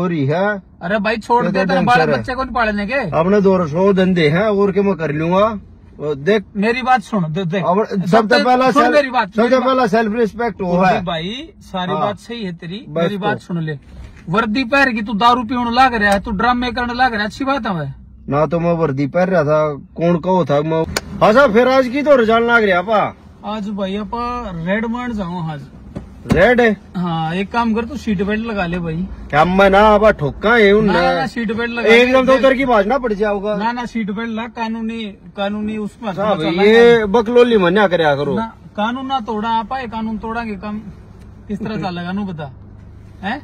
हो रही है। अरे भाई छोड़ दे तो। बच्चे कौन पालने के अपने दो सौ धंधे हैं और के मैं कर लूँगा? देख। मेरी बात सुन दे, देख। सबसे पहला मेरी बात सबसे पहला सेल्फ रिस्पेक्ट वो है। भाई सारी हाँ। बात सही है तेरी मेरी तो। बात सुन ले। वर्दी पहन की तू दारू पीने लग रहा है तू ड्रामे करने लग रहा है अच्छी बात है ना तो मैं वर्दी पहन रहा था कौन कहो था मैं हाँ फिर आज की तो रिज़ल्ट लाग रहा पा आज भाई आप रेड मान जाओ आज। रेड है हाँ एक काम कर तू सीट बेल्ट लगा ले भाई। क्या मैं ना अब ठोका है ना ना, ना सीट बेल्ट लगा। एकदम तो उधर की भाजना पड़ जाओगा ना ना सीट बेल्ट ला कानूनी कानूनी उसमें साहब ये बकलोली करया करो ना कानून ना तोड़ा आप आए कानून तोड़ांगे काम किस तरह चलेगा नू बता। है?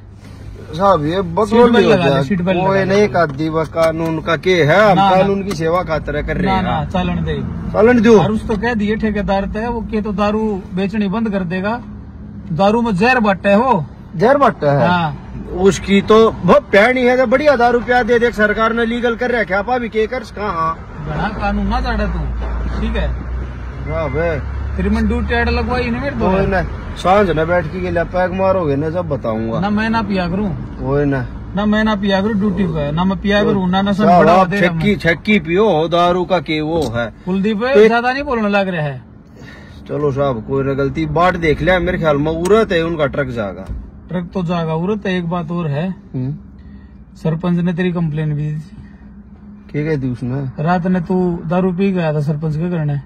साहब ये बकलोली कोई नहीं का दिवस कानून का के है हम ना, ना। कानून की सेवा खातर कर रहे ना ना हैं चलन दे। चलन दो। और उस तो कह दिए ठेकेदार वो के तो दारू बेचनी बंद कर देगा। दारू में जहर बट्टा है। वो जहर बट्टा है? हाँ। उसकी तो बहुत प्यानी है तो बढ़िया दारू प्या दे देख सरकार ने लीगल कर रखा पा भी के कर कहा? बड़ा कानून ना चाड़ा तू। ठीक है? फिर मैं ड्यूटी एड लगवाई मेरे ना साँझ न बैठ के लिए पैक मारोगे ना सब बताऊँगा। ना मैं ना पिया करूँ। कोई ना। ना मैं ना पिया करूँ ड्यूटी पे ना मैं पिया करूँ ना नशा रहा छक्की छक्की पियो दारू का के वो है। कुलदीप तो- ज़्यादा नहीं बोलने लग रहा है। चलो साहब कोई ना गलती। बाट देख लिया मेरे ख्याल में उरत है उनका ट्रक जागा। ट्रक तो जागा उरत है एक बात और है। सरपंच ने तेरी कम्प्लेन भी दी थी। क्या कहती उसने? रात ने तू दारू पी गया था सरपंच के करने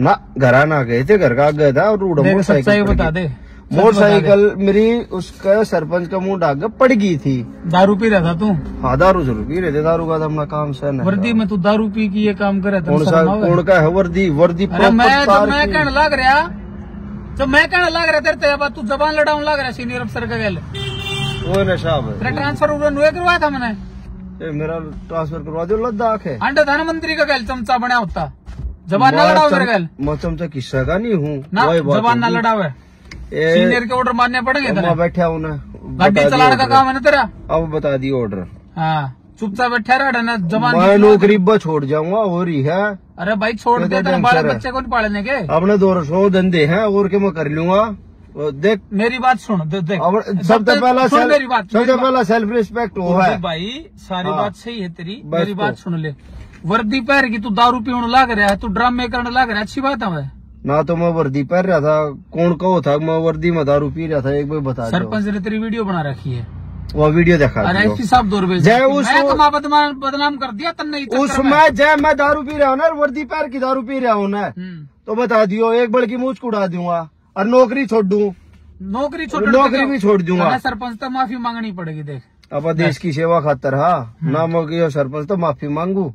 ना। घर ना गए थे घर का गया था और सच्चाई बता दे। मोटरसाइकिल मेरी उसका सरपंच का मुँह डाक पड़ गई थी। दारू पी रहा था तू? हाँ दारू ज़रूर पी रहे थे दारू का तो अपना काम है वर्दी में तू दारू पी की ये काम कर सा कौन का है वर्दी वर्दी मैं proper मैं कहने लग रहा जब मैं कहने लग रहा तेरे तेरे बात तू जबान लड़ाऊं लग रहा सीनियर अफसर का गल। वो ना साहब। तेरा ट्रांसफ़र करवाया था मैंने? मेरा ट्रांसफ़र करवा दो लद्दाख है। अंडे था ना मंत्री का गल चमचा बना होता। जबान ना लड़ाओ मेरे गल। मैं चमचा किस्सा का नहीं हूँ जबान ना। लड़ावे। सीनियर के ऑर्डर मानने पड़ेंगे मैं तेरे? बैठा हूँ ना गाड़ी चलाने का काम है ना तेरा? अब बता दियो ऑर्डर हाँ चुपचाप बैठा रहा ना जबान मैं नौकरी छोड़ जाऊँगा हो रही है? अरे भाई छोड़ दे तो तेरे ढंग बाल से रहे। बच्चे कौन पालने के अपने दो सौ धंधे हैं और के मैं कर लूँगा? देख। मेरी बात सुन देख। सबसे पहला सुन सेल्फ- मेरी बात सबसे पहला सेल्फ रिस्पेक्ट वो है। भाई सारी हाँ। बात सही है तेरी मेरी बात तो। सुन ले। वर्दी पहन की तू दारू पीने लग रहा है तू ड्रामे करने लग रहा है अच्छी बात है ना तो मैं वर्दी पहन रहा था कौन कहो था मैं वर्दी में दारू पी रहा था एक बार बता सरपंच ने तेरी वीडियो बना रखी है। वो वीडियो देखा अरे साहब दो रुपए जय उस- बदनाम कर दिया तन्ने। उसमें जय मैं दारू पी रहा हूँ ना वर्दी पैर की दारू पी रहा हूँ ना। हम्म। तो बता दियो एक बड़ की मुझ उड़ा दूँगा और नौकरी छोड़। दू नौकरी छोड़ नौकरी भी छोड़ दूँगा। सरपंच तो माफ़ी मांगनी पड़ेगी देख। अब देश की सेवा खातर हाँ। ना मैं सरपंच तो माफ़ी मांगू।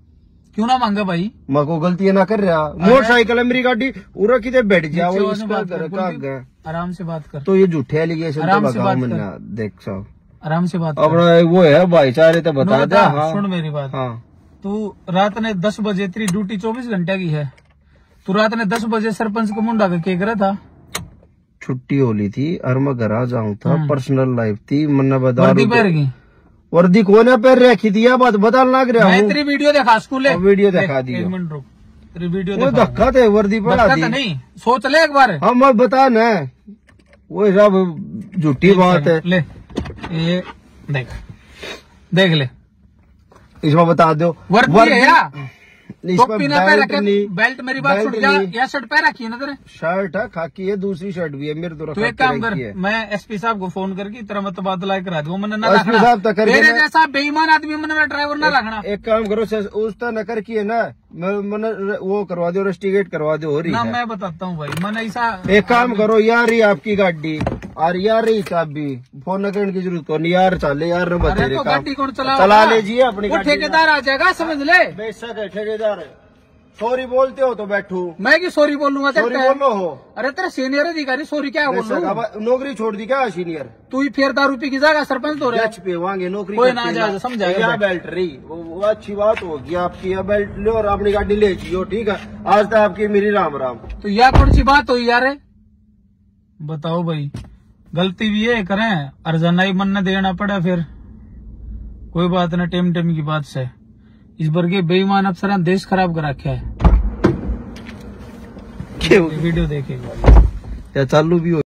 क्यों ना मांगा भाई? मैं को गलती ना कर रहा। मोटरसाइकिल है मेरी गाड़ी उरा कितने बैठ गया वो इसका का आराम से बात कर। तो ये झूठे एलिगेशन तो आराम से बात कर। देख साहब। आराम से बात अपना वो है भाईचारे तो बता दे हाँ। सुन मेरी बात। हाँ। तू रात ने दस बजे तेरी ड्यूटी चौबीस घंटे की है। तू रात ने दस बजे सरपंच को मुंडा के रहा था। छुट्टी होली थी और मैं घर आ जाऊँ था हम्म। पर्सनल लाइफ थी मन्ना वर्दी की वर्दी कोने पैर रखी थी बात बता लग रहा हूँ। तेरी वीडियो देखा स्कूल वीडियो देखा तेरी वीडियो वो देखा धक्का थे वर्दी पड़ा तो नहीं सोच ले एक बार। हम अब बता न। वो सब झूठी बात है। ले ये देख देख ले। इसमें बता दो। वर्दी है या? टोपी ना बेल्ट रखे बेल्ट मेरी बात सुन नहीं। शर्ट पहन रखी है ना तेरे? शर्ट है खाकी है दूसरी शर्ट भी है मेरे तो तू एक काम कर मैं एसपी साहब को फ़ोन करके तेरा मत तबादला करा दूँगा मैंने ना एसपी रखना। साहब तो कर जैसा बेईमान आदमी मैंने ड्राइवर ना रखना। एक काम करो उस तरह नकर की है ना मैं- मैंने वो करवा दो रेस्टिगेट करवा दो हो रही ना मैं बताता हूँ भाई मैंने ऐसा एक काम करो यार ही आपकी गाड़ी और यार ही चाबी फ़ोन न करने की ज़रूरत को नहीं यार चले यार ने बतेरे तो गाड़ी कौन चला चला लीजिए अपनी ठेकेदार आ जाएगा समझ ले। बेशक है ठेकेदार है। सॉरी बोलते हो तो बैठू। मैं की सॉरी बोलूँगा? सॉरी बोलो हो। अरे तेरा सीनियर अधिकारी सॉरी क्या बोलूँ? नौकरी छोड़ दी क्या सीनियर? तू ही फिर दारू पी की जाएगा सरपंच तो रहे। एच पे वांगे नौकरी कोई ना जाए। समझाएगा बेल्ट रही? वो, वो अच्छी बात होगी आपकी यह बेल्ट लो और अपनी गाड़ी ले जियो ठीक है? आज तक आपकी मेरी राम राम। तो यह कौन सी बात हुई यार? बताओ भाई। गलती भी है करें। अर्जाना ही मन देना पड़ा फिर। कोई बात ना टेम टेम की बात से। इस बार के बेईमान अफसर देश खराब कर रखे है। वीडियो देखेगा। या चालू भी हो